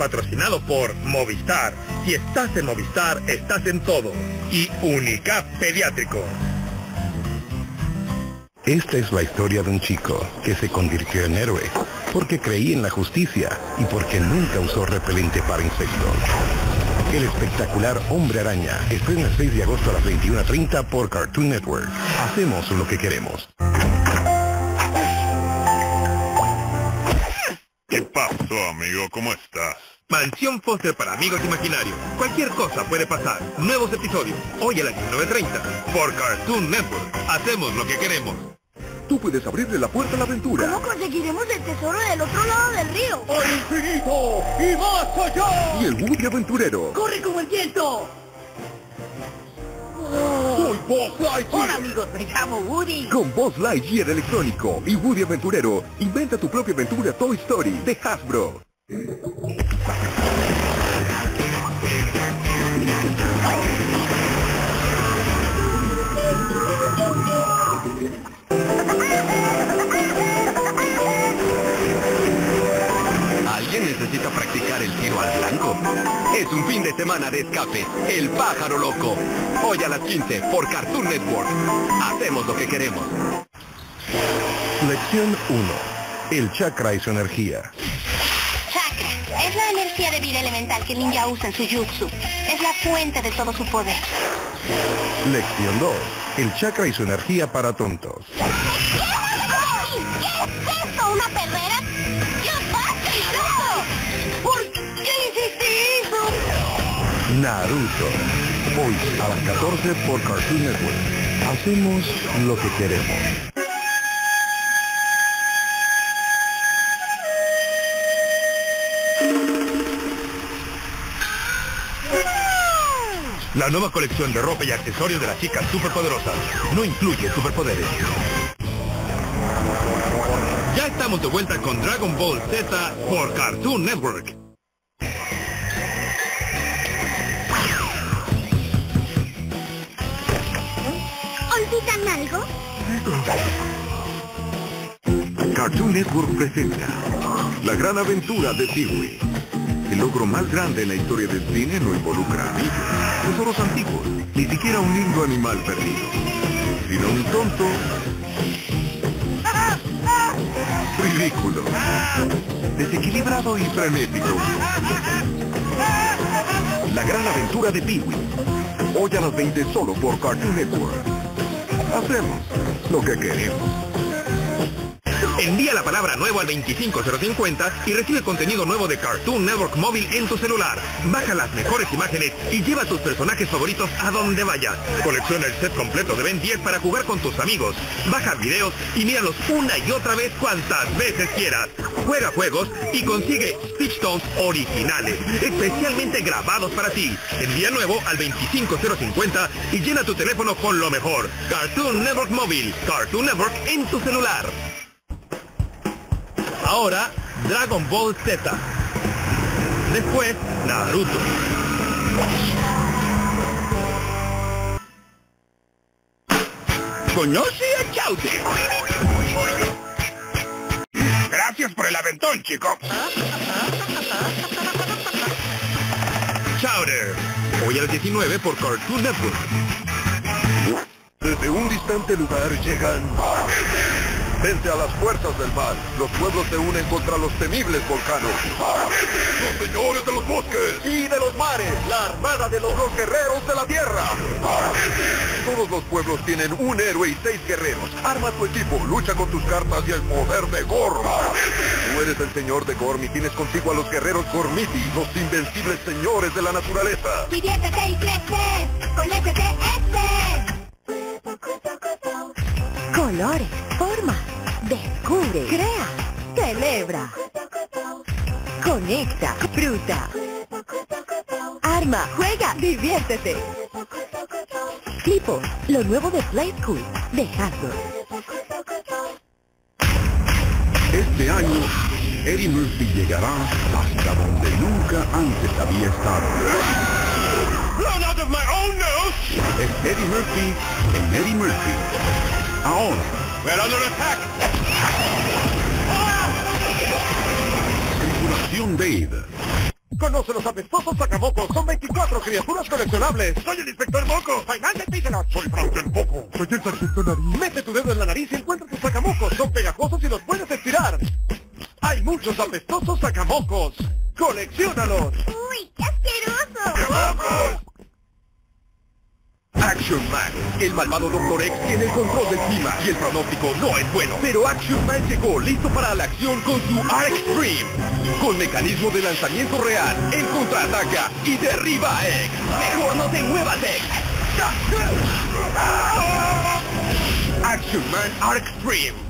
Patrocinado por Movistar. Si estás en Movistar, estás en todo. Y Unicap Pediátrico. Esta es la historia de un chico que se convirtió en héroe porque creía en la justicia y porque nunca usó repelente para insectos. El espectacular Hombre Araña estrena el 6 de agosto a las 21.30 por Cartoon Network. Hacemos lo que queremos. ¿Qué pasó, amigo? ¿Cómo estás? Mansión Foster para amigos imaginarios. Cualquier cosa puede pasar. Nuevos episodios. Hoy a las 19.30. Por Cartoon Network. Hacemos lo que queremos. Tú puedes abrirle la puerta a la aventura. ¿Cómo conseguiremos el tesoro del otro lado del río? ¡Al infinito y más allá! Y el Woody aventurero. ¡Corre como el viento! Soy Buzz Lightyear. Hola amigos, me llamo Woody. Con Buzz Lightyear electrónico y Woody aventurero, inventa tu propia aventura Toy Story de Hasbro. Blanco? Es un fin de semana de escape. El pájaro loco. Hoy a las 15 por Cartoon Network. Hacemos lo que queremos. Lección 1. El chakra y su energía. Chakra es la energía de vida elemental que el ninja usa en su jutsu. Es la fuente de todo su poder. Lección 2. El chakra y su energía para tontos. ¿Qué es esto? ¿Una perrera? Naruto. Hoy a las 14 por Cartoon Network. Hacemos lo que queremos. La nueva colección de ropa y accesorios de las chicas superpoderosas. No incluye superpoderes. Ya estamos de vuelta con Dragon Ball Z por Cartoon Network. Cartoon Network presenta La gran aventura de Tiwi. El logro más grande en la historia del cine no involucra amigos, tesoros antiguos, ni siquiera un lindo animal perdido, sino un tonto ridículo, desequilibrado y frenético. La gran aventura de Peewee. Hoy a las 20 solo por Cartoon Network. Hacemos lo que queremos. Envía la palabra nuevo al 25050 y recibe contenido nuevo de Cartoon Network Móvil en tu celular. Baja las mejores imágenes y lleva tus personajes favoritos a donde vayas. Colecciona el set completo de Ben 10 para jugar con tus amigos. Baja videos y míralos una y otra vez cuantas veces quieras. Juega juegos y consigue Stitch Tones originales, especialmente grabados para ti. Envía nuevo al 25050 y llena tu teléfono con lo mejor. Cartoon Network Móvil. Cartoon Network en tu celular. Ahora, Dragon Ball Z. Después, Naruto. ¿Conoce a Chaute? Gracias por el aventón, chico. Chowder. Hoy a las 19 por Cartoon Network. Desde un distante lugar llegan... Vence a las fuerzas del mal. Los pueblos se unen contra los temibles volcanos. Los señores de los bosques. Y de los mares. La armada de los guerreros de la tierra. Todos los pueblos tienen un héroe y seis guerreros. Arma tu equipo, lucha con tus cartas y el poder de Gorm. Tú eres el señor de Gorm y tienes contigo a los guerreros Gormiti, los invencibles señores de la naturaleza. Diviértete y crece. Conéctate este. Colores, formas, descubre, crea, celebra, conecta, fruta, arma, juega, diviértete. Clipo, lo nuevo de Play School, de Hasbro. Este año, Eddie Murphy llegará hasta donde nunca antes había estado. Blown out of my own nose. Es Eddie Murphy en Eddie Murphy. Ahora, We're under attack. Tripulación Dave. Conoce los apestosos sacamocos. Son 24 criaturas coleccionables. ¡Soy el inspector Moco! ¡Finalmente ¡Soy Frank el Moco! ¡Soy el sargento nariz! Mete tu dedo en la nariz y encuentra tus sacamocos. Son pegajosos y los puedes estirar. Hay muchos apestosos sacamocos. ¡Colecciónalos! ¡Uy, qué asqueroso! Action Man. El malvado Doctor X tiene el control del clima y el pronóstico no es bueno. Pero Action Man llegó listo para la acción con su Stream. Con mecanismo de lanzamiento real, él contraataca y derriba a X. Mejor no te muevas, X. Action Man Stream.